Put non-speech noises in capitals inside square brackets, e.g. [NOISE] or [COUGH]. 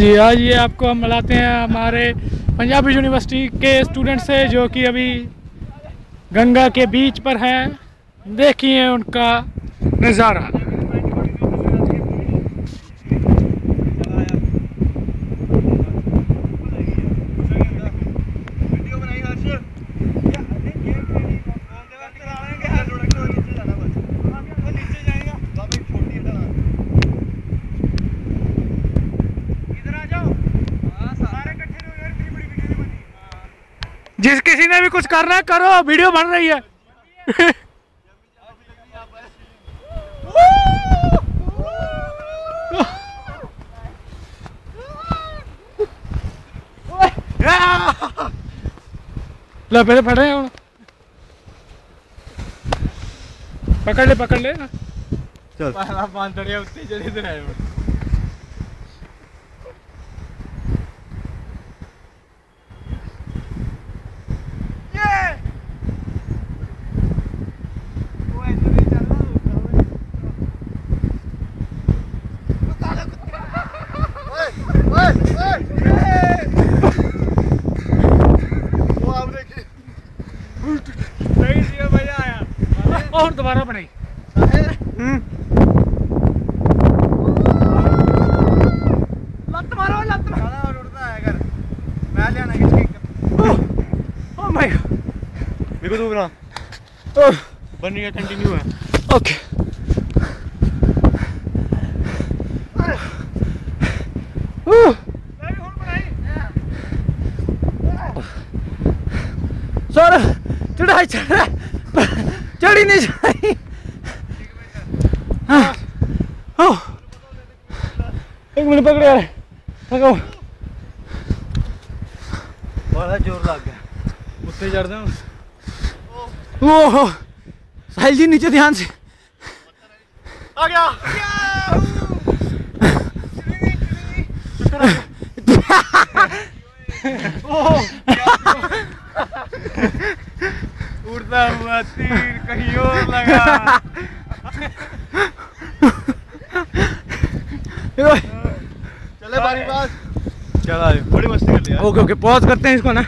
जी, आज ये आपको हम मिलाते हैं हमारे पंजाब यूनिवर्सिटी के स्टूडेंट से जो कि अभी गंगा के बीच पर हैं। देखिए उनका नज़ारा। जिस किसी ने भी कुछ करना है करो वीडियो बन रही है। ले पहले फड़े हैं पकड़ ले पकड़ ले। चल। पान तड़िया उत्ते जड़े इधर और दोबारा बनाई। लत मारो लत मारो। उड़ता है मैं ले आना माय गॉड मेरे को बन। रही कंटिन्यू है। ओके सर चढ़ाई चढ़ रहा है चढ़ी नहीं जाई हाँ। हाँ। एक मिनट पकड़ यार। पकड़ो। बड़ा ज़ोर लग गया। उससे चढ़ दे हो। साहिल जी नीचे ध्यान से। आ गया। [LAUGHS] [LAUGHS] ओहो। [LAUGHS] उड़ता हुआ तीर कहीं और लगा। चले। बारी बात। चला बड़ी मस्ती कर लिया ओके ओके पॉज करते हैं इसको ना।